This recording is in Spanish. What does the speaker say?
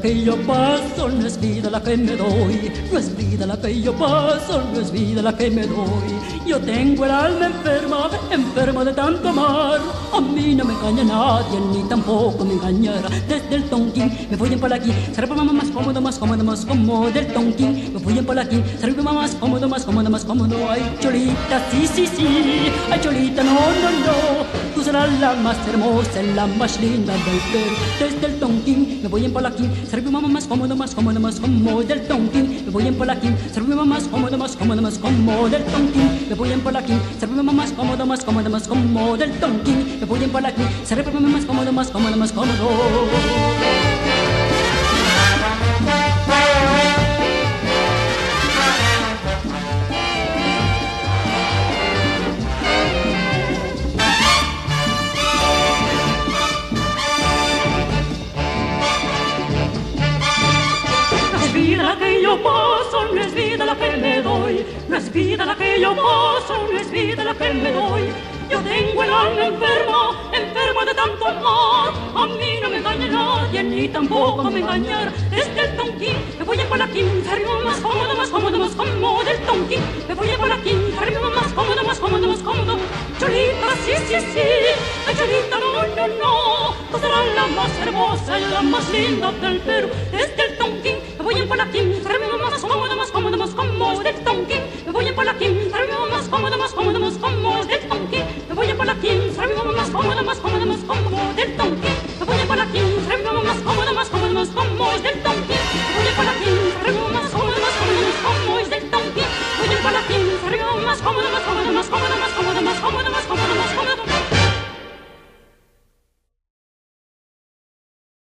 que yo paso, no es vida la que me doy, no es vida la que yo paso, no es vida la que me doy. Yo tengo el alma enferma, enferma de tanto amar, a mí no me engaña nadie, ni tampoco me engañará. Desde el tonquín me voy en palaquín, será más cómodo, más cómodo, más cómodo. Del tonquín me voy en palaquín, será más cómodo, más cómodo, más cómodo. Ay, cholita, sí, sí, sí, ay, cholita, no, no, no. La más hermosa, la más linda del Perú. Desde el tonquín me voy en palaquín, será más cómodo, más cómodo, más cómodo. Del tonquín me voy en palaquín, será más cómodo, más cómodo, más cómodo. Del tonquín me voy en palaquín, será más cómodo, más cómodo, más cómodo. Del tonquín me voy en palaquín, será más cómodo, más cómodo, más cómodo. Yo paso, no es vida la que me doy, no es vida la que yo paso, no es vida la que me doy. Yo tengo el alma enfermo, enfermo de tanto amor, a mí no me engaña nadie, ni tampoco me engañar. Desde el tonquín me voy a Palaquín, arriba más cómodo, más cómodo, más cómodo. Del tonquín me voy a Palaquín, arriba más cómodo, más cómodo, más cómodo. Cholita, sí, sí, sí, ay, Cholita, no, no, no, tú serás la más hermosa y la más linda del Perú. Desde el tonquín me voy a cómodo, más cómodo. Del tonquín me voy a Palaquín, arriba más cómodo, más cómodo, más cómodo. Del tonquín me voy a Palaquín, arriba más cómodo, más cómodo, más cómodo.